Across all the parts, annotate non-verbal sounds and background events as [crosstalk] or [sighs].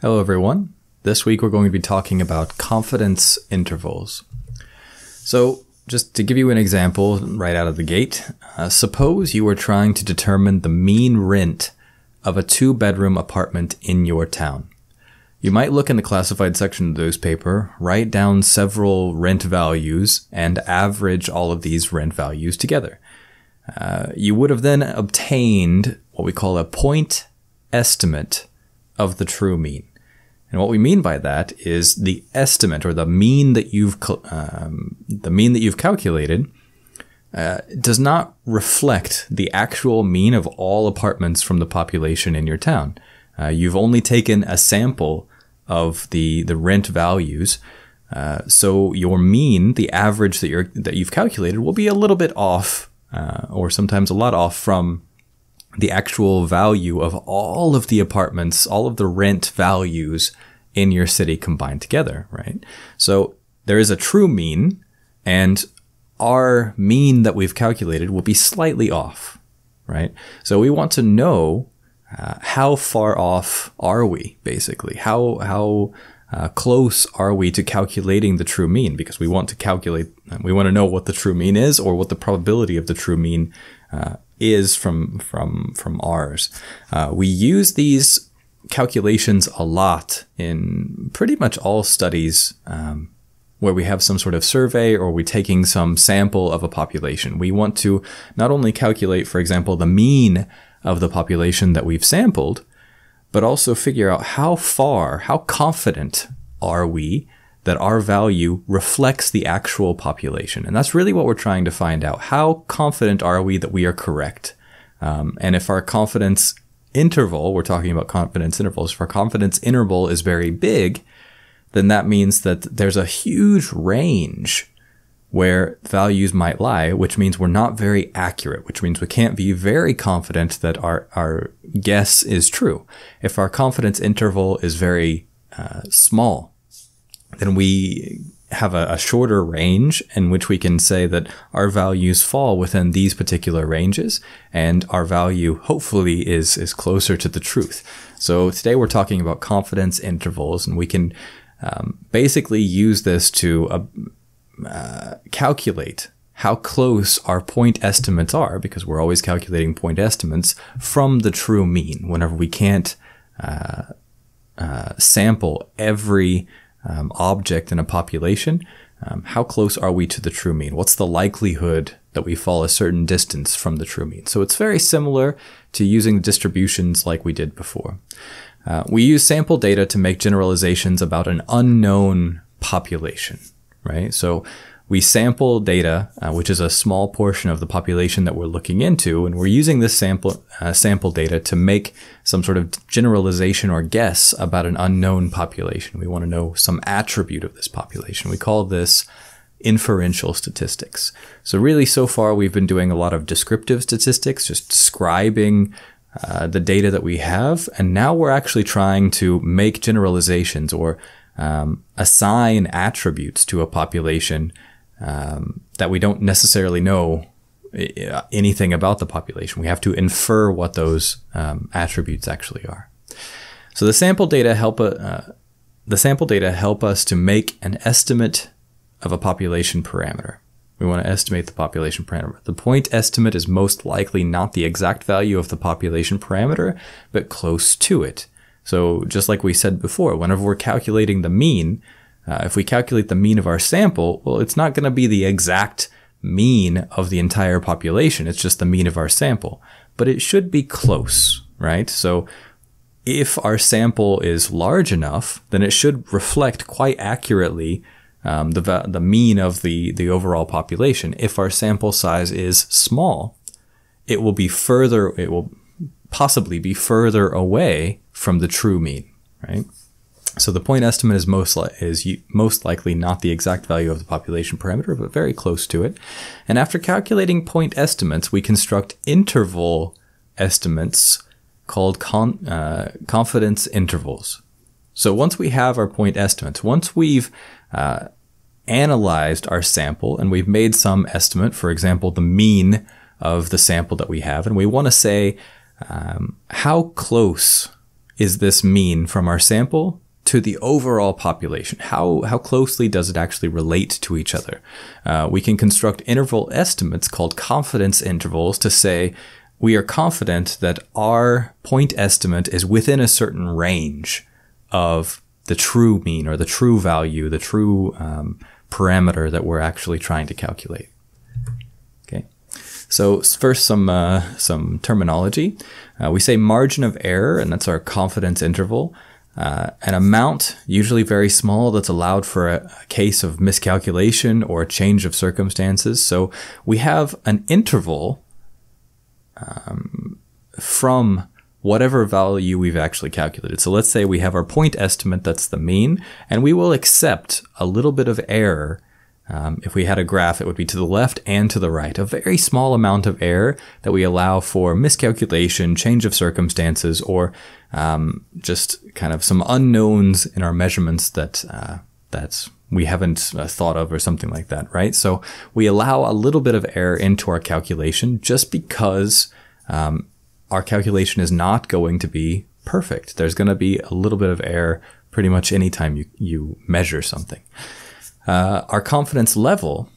Hello, everyone. This week we're going to be talking about confidence intervals. So, just to give you an example right out of the gate, uh, suppose you were trying to determine the mean rent of a two bedroom apartment in your town. You might look in the classified section of the newspaper, write down several rent values, and average all of these rent values together. Uh, you would have then obtained what we call a point estimate of the true mean. And what we mean by that is the estimate or the mean that you've um, the mean that you've calculated uh, does not reflect the actual mean of all apartments from the population in your town. Uh, you've only taken a sample of the the rent values, uh, so your mean, the average that you're that you've calculated, will be a little bit off, uh, or sometimes a lot off from the actual value of all of the apartments, all of the rent values in your city combined together, right? So there is a true mean, and our mean that we've calculated will be slightly off, right? So we want to know uh, how far off are we, basically? How how uh, close are we to calculating the true mean? Because we want to calculate, we want to know what the true mean is, or what the probability of the true mean uh, is from from from ours. Uh, we use these calculations a lot in pretty much all studies um, where we have some sort of survey or we're taking some sample of a population. We want to not only calculate, for example, the mean of the population that we've sampled, but also figure out how far, how confident are we that our value reflects the actual population. And that's really what we're trying to find out. How confident are we that we are correct? Um, and if our confidence interval, we're talking about confidence intervals, if our confidence interval is very big, then that means that there's a huge range where values might lie, which means we're not very accurate, which means we can't be very confident that our, our guess is true. If our confidence interval is very uh, small, then we have a, a, shorter range in which we can say that our values fall within these particular ranges and our value hopefully is, is closer to the truth. So today we're talking about confidence intervals and we can um, basically use this to uh, uh, calculate how close our point estimates are because we're always calculating point estimates from the true mean whenever we can't uh, uh sample every um, object in a population, um, how close are we to the true mean? What's the likelihood that we fall a certain distance from the true mean? So it's very similar to using distributions like we did before. Uh, we use sample data to make generalizations about an unknown population, right? So we sample data, uh, which is a small portion of the population that we're looking into, and we're using this sample uh, sample data to make some sort of generalization or guess about an unknown population. We want to know some attribute of this population. We call this inferential statistics. So really, so far we've been doing a lot of descriptive statistics, just describing uh, the data that we have, and now we're actually trying to make generalizations or um, assign attributes to a population um, that we don't necessarily know anything about the population. We have to infer what those um, attributes actually are. So the sample data help uh, the sample data help us to make an estimate of a population parameter. We want to estimate the population parameter. The point estimate is most likely not the exact value of the population parameter, but close to it. So just like we said before, whenever we're calculating the mean, uh, if we calculate the mean of our sample, well, it's not going to be the exact mean of the entire population. It's just the mean of our sample, but it should be close, right? So if our sample is large enough, then it should reflect quite accurately um, the, the mean of the, the overall population. If our sample size is small, it will be further, it will possibly be further away from the true mean, right? So the point estimate is most li- is most likely not the exact value of the population parameter, but very close to it. And after calculating point estimates, we construct interval estimates called con- uh, confidence intervals. So once we have our point estimates, once we've uh, analyzed our sample and we've made some estimate, for example, the mean of the sample that we have, and we want to say um, how close is this mean from our sample to the overall population? How, how closely does it actually relate to each other? Uh, we can construct interval estimates called confidence intervals to say we are confident that our point estimate is within a certain range of the true mean or the true value, the true um, parameter that we're actually trying to calculate. Okay. So first, some uh, some terminology. Uh, we say margin of error, and that's our confidence interval. Uh, an amount, usually very small, that's allowed for a, a, case of miscalculation or a change of circumstances. So we have an interval um, from whatever value we've actually calculated. So let's say we have our point estimate, that's the mean, and we will accept a little bit of error. Um, if we had a graph, it would be to the left and to the right, a very small amount of error that we allow for miscalculation, change of circumstances, or um, just kind of some unknowns in our measurements that uh, that's we haven't uh, thought of or something like that, right? So we allow a little bit of error into our calculation just because um, our calculation is not going to be perfect. There's going to be a little bit of error pretty much anytime you, you measure something. Uh, our confidence level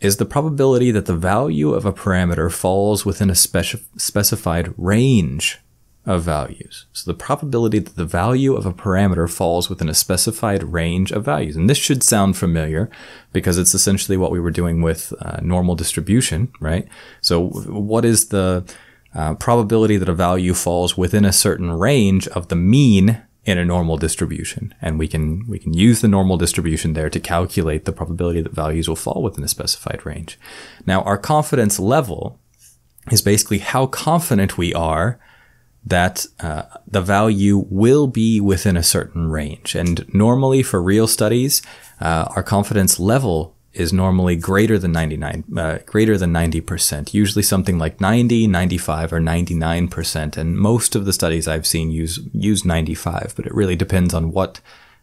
is the probability that the value of a parameter falls within a speci- specified range of values. So the probability that the value of a parameter falls within a specified range of values. And this should sound familiar because it's essentially what we were doing with uh, normal distribution, right? So what is the uh, probability that a value falls within a certain range of the mean in a normal distribution? And we can, we can use the normal distribution there to calculate the probability that values will fall within a specified range. Now our confidence level is basically how confident we are that uh, the value will be within a certain range. And normally for real studies, uh, our confidence level is normally greater than 99, uh, greater than 90%, usually something like 90, 95, or 99%. And most of the studies I've seen use, use 95, but it really depends on what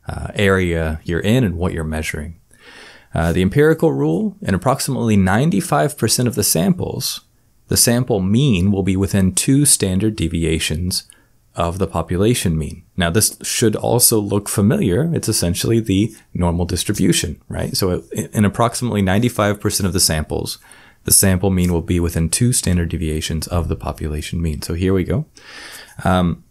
uh, area you're in and what you're measuring. Uh, the empirical rule, in approximately 95% of the samples, the sample mean will be within two standard deviations of the population mean. Now, this should also look familiar. It's essentially the normal distribution, right? So in approximately 95% of the samples, the sample mean will be within two standard deviations of the population mean. So here we go. Um,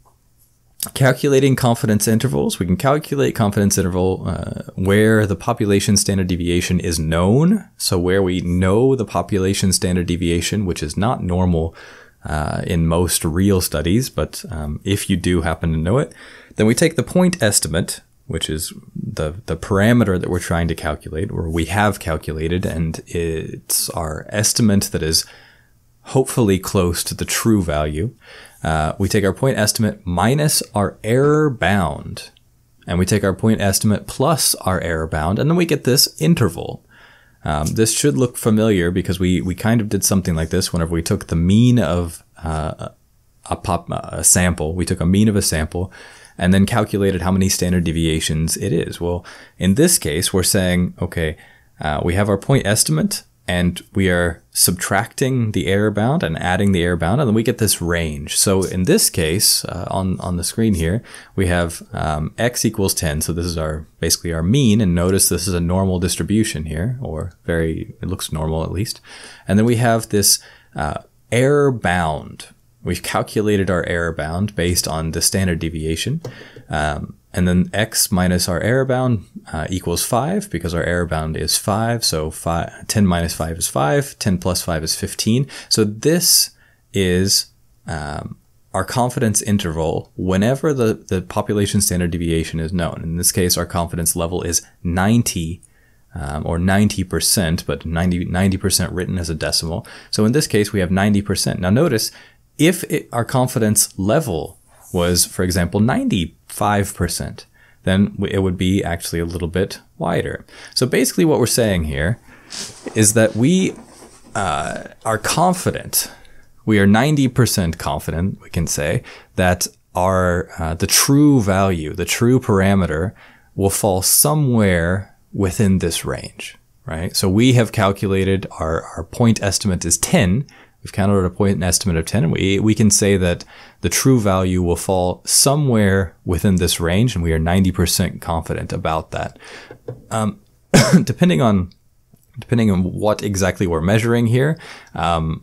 calculating confidence intervals. We can calculate confidence interval uh, where the population standard deviation is known. So where we know the population standard deviation, which is not normal uh, in most real studies, but um, if you do happen to know it, then we take the point estimate, which is the the parameter that we're trying to calculate, or we have calculated, and it's our estimate that is hopefully close to the true value. Uh, we take our point estimate minus our error bound, and we take our point estimate plus our error bound, and then we get this interval. Um, this should look familiar because we, we kind of did something like this whenever we took the mean of uh, a pop a sample. We took a mean of a sample and then calculated how many standard deviations it is. Well, in this case, we're saying, okay, uh, we have our point estimate and we are subtracting the error bound and adding the error bound, and then we get this range. So in this case, uh, on, on the screen here, we have um, x equals 10. So this is our basically our mean, and notice this is a normal distribution here, or very, it looks normal at least. And then we have this uh, error bound. We've calculated our error bound based on the standard deviation. Um, and then x minus our error bound uh, equals 5 because our error bound is 5. So five, 10 minus 5 is 5. 10 plus 5 is 15. So this is um, our confidence interval whenever the, the population standard deviation is known. In this case, our confidence level is 90 um, or 90%, but 90, 90% written as a decimal. So in this case, we have 90%. Now notice, if it, our confidence level was, for example, 95%, then it would be actually a little bit wider. So basically what we're saying here is that we uh, are confident, we are 90% confident, we can say, that our, uh, the true value, the true parameter will fall somewhere within this range, right? So we have calculated our, our point estimate is 10, we've counted at a point estimate of 10, and we, we can say that the true value will fall somewhere within this range, and we are 90% confident about that. Um, [coughs] depending on depending on what exactly we're measuring here, um,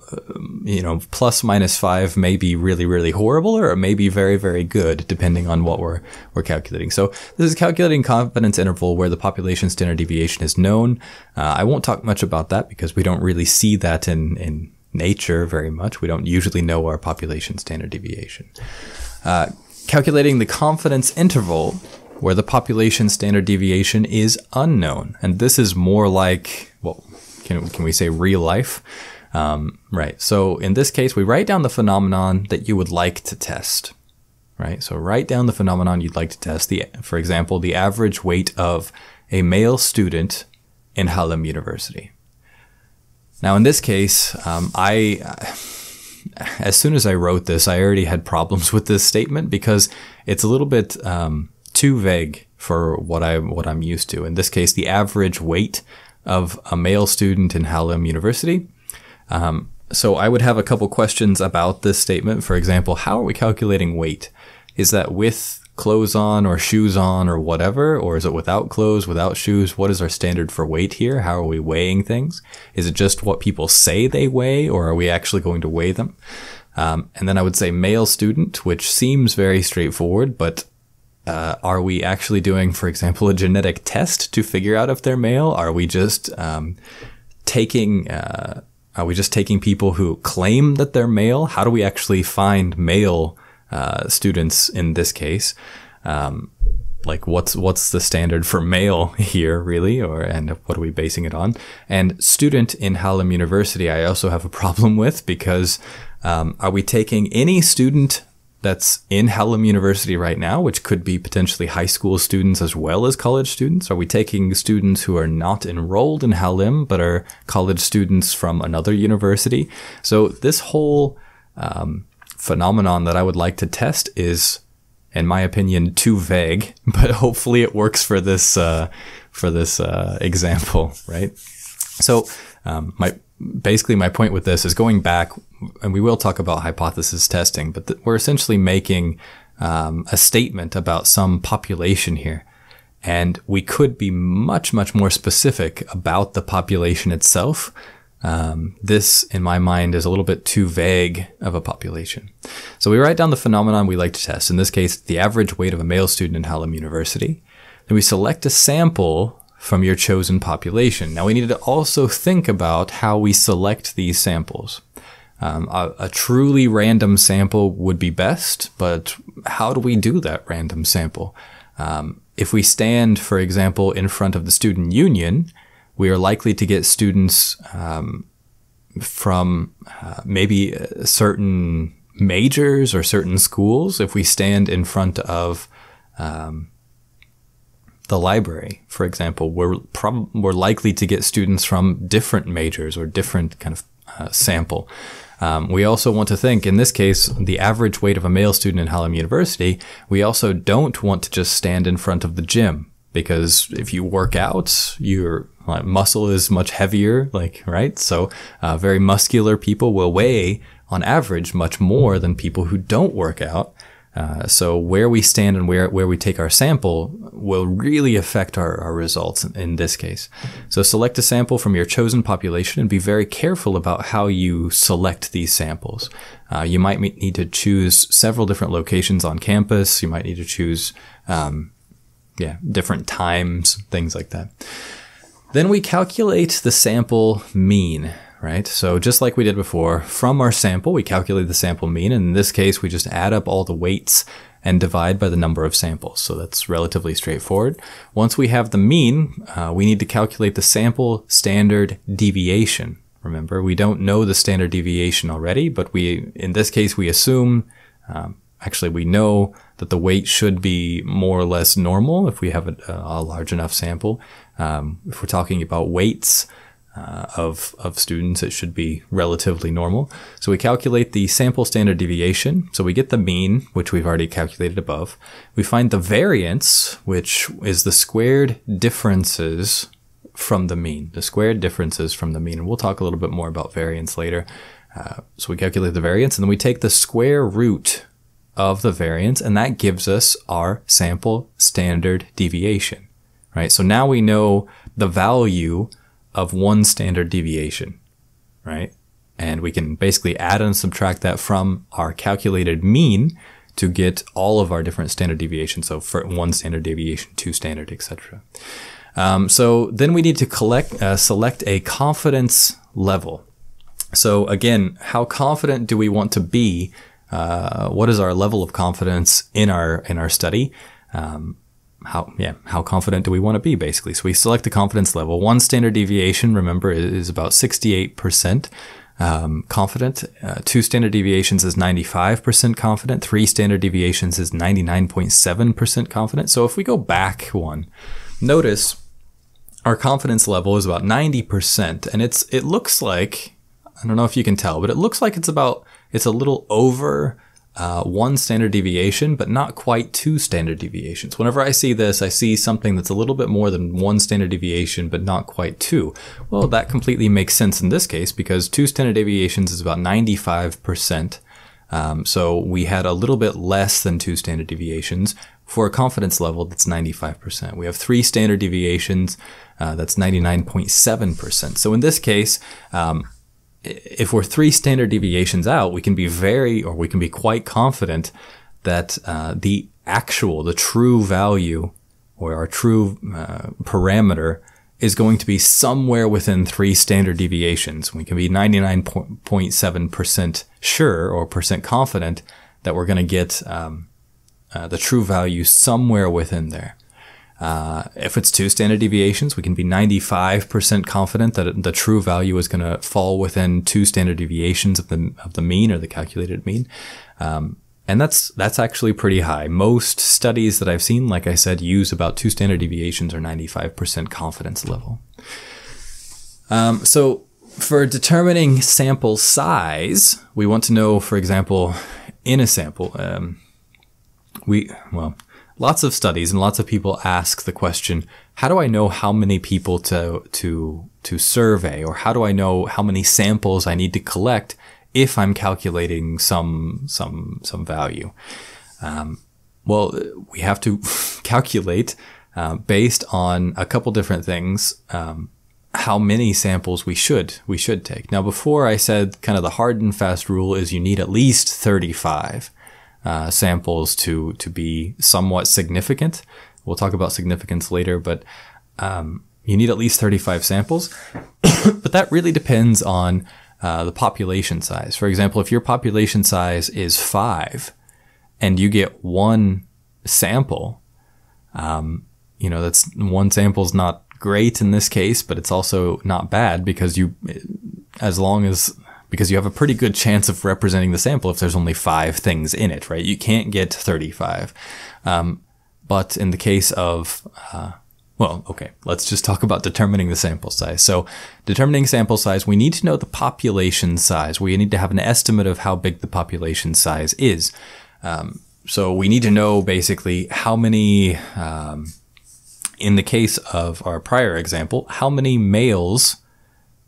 you know, plus minus five may be really, really horrible or it may be very, very good, depending on what we're, we're calculating. So this is calculating confidence interval where the population standard deviation is known. Uh, I won't talk much about that because we don't really see that in, in nature very much. We don't usually know our population standard deviation. Uh, calculating the confidence interval where the population standard deviation is unknown. And this is more like, well, can, can we say real life? Um, right. So in this case, we write down the phenomenon that you would like to test. Right. So write down the phenomenon you'd like to test. The, for example, the average weight of a male student in Hallym University. Now, in this case, um, I, [sighs] as soon as I wrote this, I already had problems with this statement because it's a little bit um, too vague for what I what I'm used to. In this case, the average weight of a male student in Hallym University. Um, so I would have a couple questions about this statement. For example, how are we calculating weight? Is that with clothes on or shoes on or whatever? Or is it without clothes, without shoes? What is our standard for weight here? How are we weighing things? Is it just what people say they weigh or are we actually going to weigh them? Um, and then I would say male student, which seems very straightforward, but uh, are we actually doing, for example, a genetic test to figure out if they're male? Are we just um, taking uh, are we just taking people who claim that they're male? How do we actually find male uh, students in this case? Um, like what's what's the standard for male [laughs] here really or and what are we basing it on and student in Hallym University I also have a [laughs] problem with because um, are we taking any student that's in Hallym University right now, which could be potentially high school students as well as college students? Are we taking students who are not enrolled in Hallam but are college students from another university? So this whole um, phenomenon that I would like to test is, in my opinion, too vague. [laughs] But hopefully, it works for this uh, for this uh, example, right? So um, my basically my point with this is going back, and we will talk about hypothesis testing, but we're essentially making um, a statement about some population here. And we could be much, much more specific about the population itself. Um, this, in my mind, is a little bit too vague of a population. So we write down the phenomenon we like to test. In this case, the average weight of a male student in Hallym University. Then we select a sample from your chosen population. Now we need to also think about how we select these samples. Um, a, a, truly random sample would be best, but how do we do that random sample? Um, if we stand, for example, in front of the student union, we are likely to get students um, from uh, maybe certain majors or certain schools. If we stand in front of um, the library, for example, we're prob- we're likely to get students from different majors or different kind of uh, sample. Um, we also want to think, in this case, the average weight of a male student in Hallym University. We also don't want to just stand in front of the gym because if you work out, your muscle is much heavier, like right. So, uh, very muscular people will weigh on average much more than people who don't work out. Uh, so where we stand and where, where we take our sample will really affect our, our results in, in this case. So select a sample from your chosen population and be very careful about how you select these samples. Uh, you might need to choose several different locations on campus. You might need to choose, um, yeah, different times, things like that. Then we calculate the sample mean right? So just like we did before, from our sample, we calculate the sample mean. And in this case, we just add up all the weights and divide by the number of samples. So that's relatively straightforward. Once we have the mean, uh, we need to calculate the sample standard deviation. Remember, we don't know the standard deviation already, but we, in this case, we assume, um, actually, we know that the weight should be more or less normal if we have a, a large enough sample. Um, if we're talking about weights, uh, of, of students, it should be relatively normal. So we calculate the sample standard deviation. So we get the mean, which we've already calculated above. We find the variance, which is the squared differences from the mean, the squared differences from the mean. And we'll talk a little bit more about variance later. Uh, so we calculate the variance and then we take the square root of the variance and that gives us our sample standard deviation, right? So now we know the value of one standard deviation, right? And we can basically add and subtract that from our calculated mean to get all of our different standard deviations. So for one standard deviation, two standard, etc. Um, so then we need to collect, uh, select a confidence level. So again, how confident do we want to be? Uh, what is our level of confidence in our in our study? Um, how yeah how confident do we want to be basically? So we select the confidence level. One standard deviation, remember, is about sixty eight percent. Um, confident. Uh, two standard deviations is 95% confident. Three standard deviations is 99.7% confident. So if we go back one, notice our confidence level is about 90% and it's it looks like I don't know if you can tell, but it looks like it's about, it's a little over uh, one standard deviation, but not quite two standard deviations. Whenever I see this, I see something that's a little bit more than one standard deviation, but not quite two. Well, that completely makes sense in this case because two standard deviations is about 95%. Um, so we had a little bit less than two standard deviations for a confidence level that's 95%. We have three standard deviations, uh, that's 99.7%. So in this case, um, if we're three standard deviations out, we can be very, or we can be quite confident that uh, the actual, the true value, or our true uh, parameter is going to be somewhere within three standard deviations. We can be 99.7% sure or percent confident that we're going to get um, uh, the true value somewhere within there. Uh, if it's two standard deviations, we can be 95% confident that the true value is going to fall within two standard deviations of the, of the mean or the calculated mean. Um, and that's, that's actually pretty high. Most studies that I've seen, like I said, use about two standard deviations or 95% confidence level. Um, so for determining sample size, we want to know, for example, in a sample, um, we, well, lots of studies and lots of people ask the question, how do I know how many people to, to, to survey or how do I know how many samples I need to collect if I'm calculating some, some, some value? Um, well, we have to [laughs] calculate uh, based on a couple different things. Um, how many samples we should we should take. Now, before I said kind of the hard and fast rule is you need at least 35 uh, samples to to be somewhat significant. We'll talk about significance later, but um, you need at least 35 samples. [coughs] but that really depends on uh, the population size. For example, if your population size is five and you get one sample, um, you know, that's one sample is not great in this case, but it's also not bad because you, as long as because you have a pretty good chance of representing the sample if there's only five things in it, right? You can't get 35. Um, but in the case of, uh, well, okay, let's just talk about determining the sample size. So determining sample size, we need to know the population size. We need to have an estimate of how big the population size is. Um, so we need to know basically how many, um, in the case of our prior example, how many males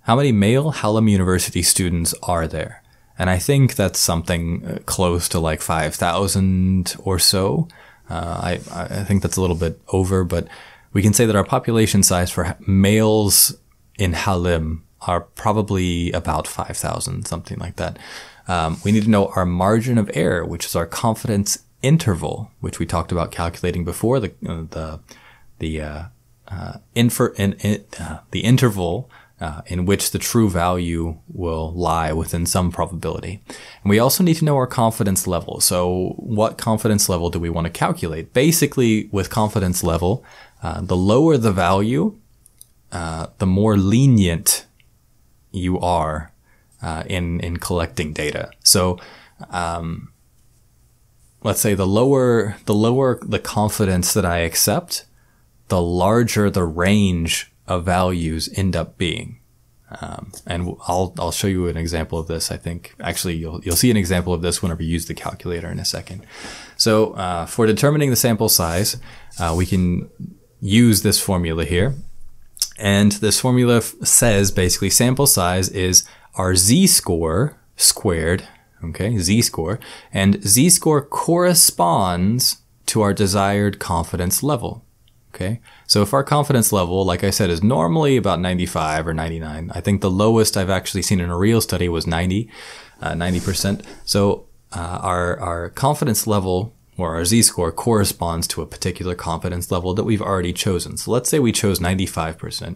how many male Hallym University students are there? And I think that's something uh, close to like 5,000 or so. Uh, I, I think that's a little bit over, but we can say that our population size for males in Hallym are probably about 5,000, something like that. Um, we need to know our margin of error, which is our confidence interval, which we talked about calculating before the uh, the the uh, uh, infer in, in uh, the interval uh, in which the true value will lie within some probability. And we also need to know our confidence level. So what confidence level do we want to calculate? Basically, with confidence level, uh, the lower the value, uh, the more lenient you are uh, in in collecting data. So um, let's say the lower the lower the confidence that I accept, the larger the range of values end up being. Um, and I'll I'll show you an example of this. I think actually you'll you'll see an example of this whenever you use the calculator in a second. So uh, for determining the sample size, uh, we can use this formula here, and this formula says basically sample size is our z score squared, okay, z-score, and z-score corresponds to our desired confidence level. Okay. So if our confidence level, like I said, is normally about 95 or 99, I think the lowest I've actually seen in a real study was 90, uh, 90%. So uh, our, our confidence level or our z-score corresponds to a particular confidence level that we've already chosen. So let's say we chose 95%.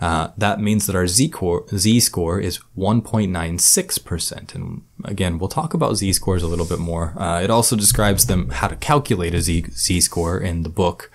Uh, that means that our z-score, z-score is 1.96%. And again, we'll talk about z-scores a little bit more. Uh, it also describes them how to calculate a z- z-score in the book.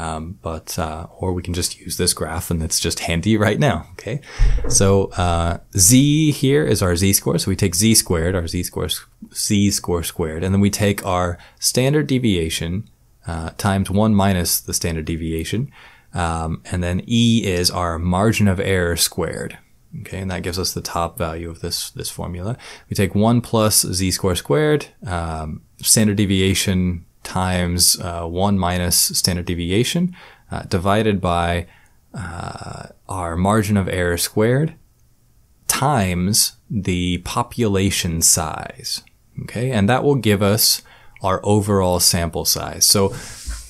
Um, but uh, or we can just use this graph and it's just handy right now. Okay, so uh, z here is our z score. So we take z squared, our z score, z score squared, and then we take our standard deviation uh, times one minus the standard deviation, um, and then e is our margin of error squared. Okay, and that gives us the top value of this this formula. We take one plus z score squared, um, standard deviation times uh, 1 minus standard deviation uh, divided by uh, our margin of error squared times the population size. Okay, and that will give us our overall sample size. So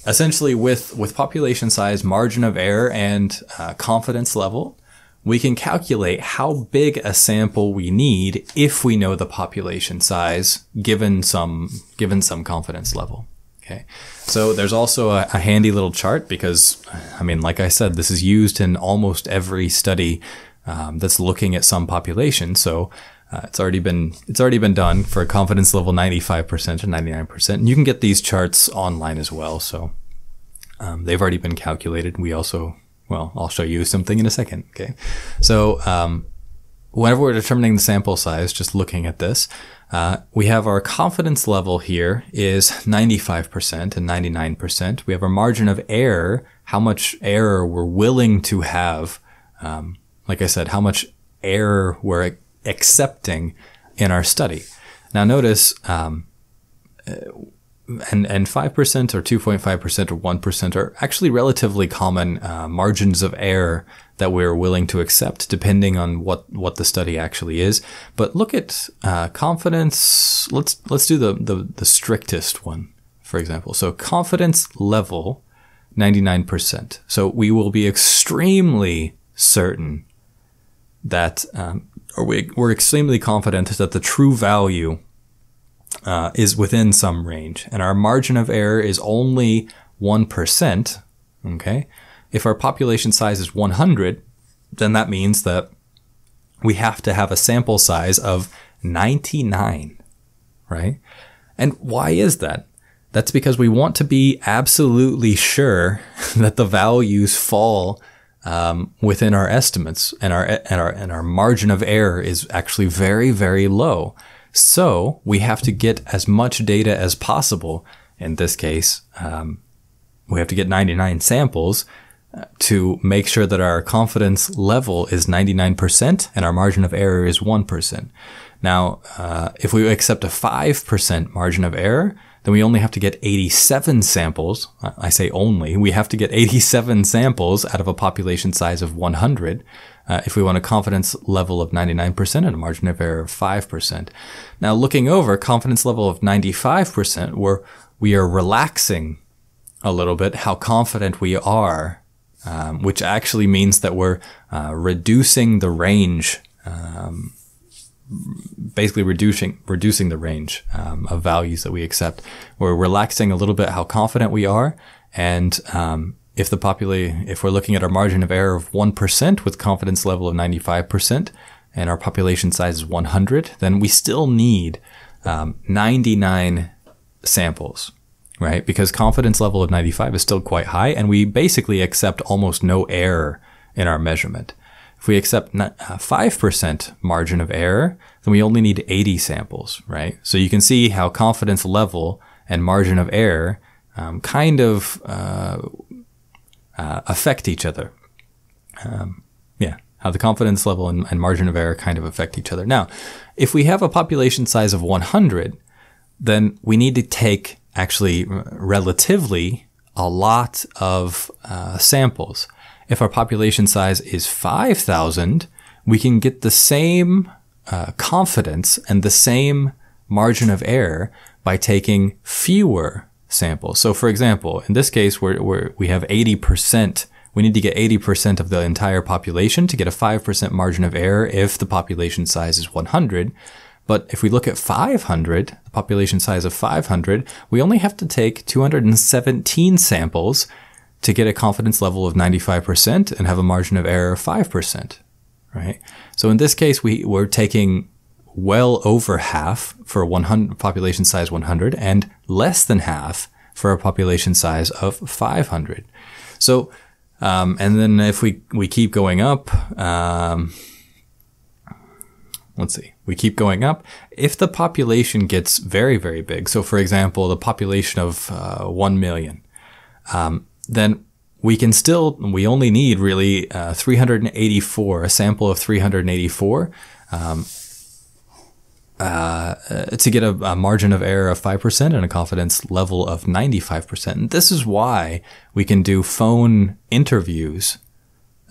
essentially with, with population size, margin of error, and uh, confidence level, we can calculate how big a sample we need if we know the population size given some given some confidence level. Okay. So there's also a, a, handy little chart because, I mean, like I said, this is used in almost every study um, that's looking at some population. So uh, it's already been it's already been done for a confidence level 95% or 99%. And you can get these charts online as well. So um, they've already been calculated. We also, well, I'll show you something in a second. Okay. So um, whenever we're determining the sample size, just looking at this, uh, we have our confidence level here is 95% and 99%. We have our margin of error, how much error we're willing to have. Um, like I said, how much error we're accepting in our study. Now notice, um, and and five percent or two point five percent or one percent are actually relatively common uh, margins of error that we're willing to accept, depending on what what the study actually is. But look at uh, confidence. Let's let's do the, the the strictest one, for example. So confidence level, ninety nine percent. So we will be extremely certain that, um, or we, we're extremely confident that the true value uh, is within some range, and our margin of error is only 1%, okay? If our population size is 100, then that means that we have to have a sample size of 99, right? And why is that? That's because we want to be absolutely sure [laughs] that the values fall um, within our estimates, and our and our and our margin of error is actually very very low. So we have to get as much data as possible. In this case, um, we have to get 99 samples uh, to make sure that our confidence level is 99% and our margin of error is 1%. Now, uh, if we accept a 5% margin of error, then we only have to get 87 samples. I say only. We have to get 87 samples out of a population size of 100 uh, if we want a confidence level of 99% and a margin of error of 5%. Now, looking over confidence level of 95%, where we are relaxing a little bit how confident we are, um, which actually means that we're uh, reducing the range, um, basically reducing reducing the range um, of values that we accept. We're relaxing a little bit how confident we are, and um, if the popula- if we're looking at our margin of error of 1% with confidence level of 95% and our population size is 100, then we still need um, 99 samples, right? Because confidence level of 95 is still quite high and we basically accept almost no error in our measurement. If we accept 5% uh, margin of error, then we only need 80 samples, right? So you can see how confidence level and margin of error um, kind of uh, uh, affect each other. Um, yeah, how the confidence level and, and, margin of error kind of affect each other. Now, if we have a population size of 100, then we need to take actually relatively a lot of uh, samples. If our population size is 5,000, we can get the same uh, confidence and the same margin of error by taking fewer samples. So for example, in this case, where, where we have 80%, we need to get 80% of the entire population to get a 5% margin of error if the population size is 100. But if we look at 500, the population size of 500, we only have to take 217 samples to get a confidence level of 95% and have a margin of error of 5%, right? So in this case, we, we're taking well over half for a 100 population size 100 and less than half for a population size of 500. So, um, and then if we, we keep going up, um, let's see, we keep going up. If the population gets very, very big, so for example, the population of uh, 1 million, um, then we can still, we only need really uh, 384, a sample of 384. Um, uh, to get a, a, margin of error of 5% and a confidence level of 95%. And this is why we can do phone interviews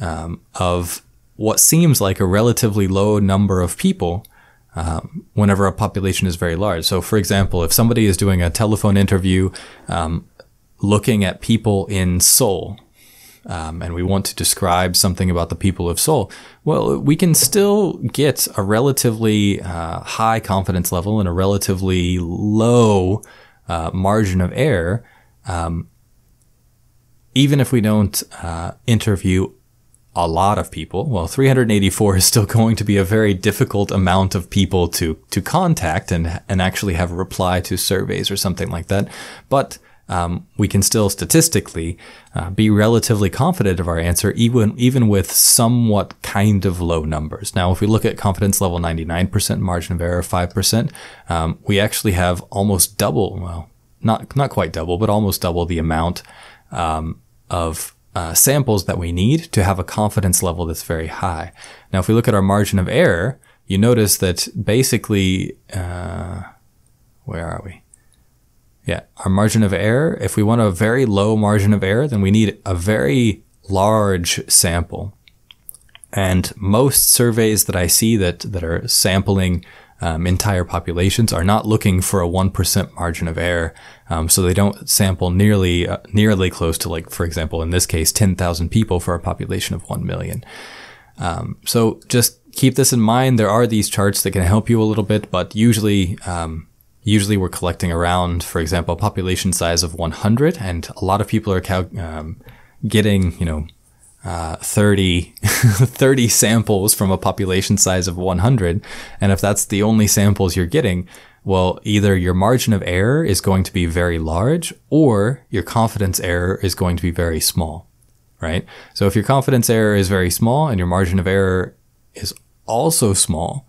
um, of what seems like a relatively low number of people um, whenever a population is very large. So, for example, if somebody is doing a telephone interview um, looking at people in Seoul, um, and we want to describe something about the people of Seoul, well, we can still get a relatively uh, high confidence level and a relatively low uh, margin of error, um, even if we don't uh, interview a lot of people. Well, 384 is still [laughs] going to be a very difficult amount of people to to contact and and actually have a reply to surveys or something like that. But um, we can still statistically uh, be relatively confident of our answer, even even with somewhat kind of low numbers. Now, if we look at confidence level 99%, margin of error 5%, um, we actually have almost double, well, not not quite double, but almost double the amount um, of uh, samples that we need to have a confidence level that's very high. Now, if we look at our margin of error, you notice that basically, uh, where are we? Yeah, our margin of error, if we want a very low margin of error, then we need a very large sample. And most surveys that I see that, that are sampling um, entire populations are not looking for a 1% margin of error. Um, so they don't sample nearly, uh, nearly close to like, for example, in this case, 10,000 people for a population of 1 million. Um, so just keep this in mind. There are these charts that can help you a little bit, but usually, um, usually we're collecting around, for example, a population size of 100, and a lot of people are cal- um, getting, you know, uh, 30, [laughs] 30 samples from a population size of 100. And if that's the only samples you're getting, well, either your margin of error is going to be very large or your confidence error is going to be very small, right? So if your confidence error is very small and your margin of error is also small,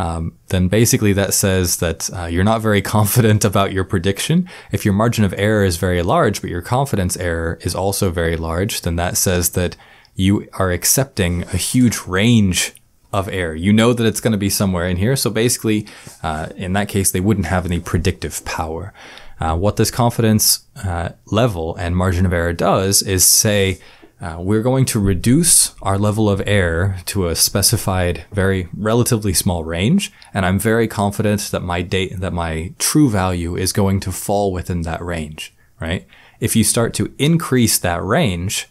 um, then basically that says that uh, you're not very [laughs] confident about your prediction. If your margin of error is very large, but your confidence error is also very large, then that says that you are accepting a huge range of error. You know that it's going to be somewhere in here. So basically, uh, in that case, they wouldn't have any predictive power. Uh, what this confidence uh, level and margin of error does is say, uh, we're going to reduce our level of error to a specified, very relatively small range, and I'm very confident that my date, that my true value is going to fall within that range. Right? If you start to increase that range,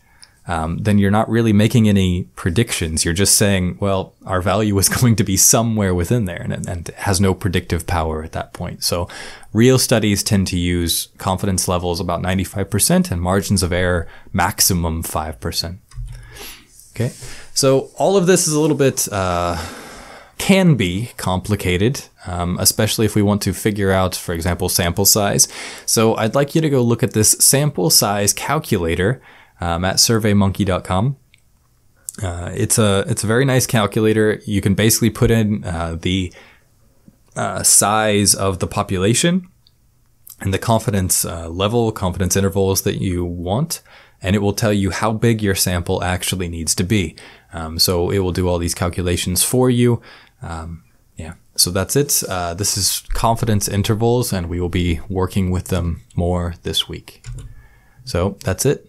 um, then you're not really making any predictions. You're just saying, well, our value is [laughs] going to be somewhere within there and, and, has no predictive power at that point. So real studies tend to use confidence levels about 95% and margins of error maximum 5%. Okay. So all of this is a little bit, uh, can be complicated, um, especially if we want to figure out, for example, sample size. So I'd like you to go look at this sample size calculator um, at surveymonkey.com. Uh, it's a it's a very nice calculator. You can basically put in uh, the uh, size of the population and the confidence uh, level, confidence intervals that you want, and it will tell you how big your sample actually needs to be. Um, so it will do all these calculations for you. Um, yeah, so that's it. Uh, this is confidence intervals, and we will be working with them more this week. So that's it.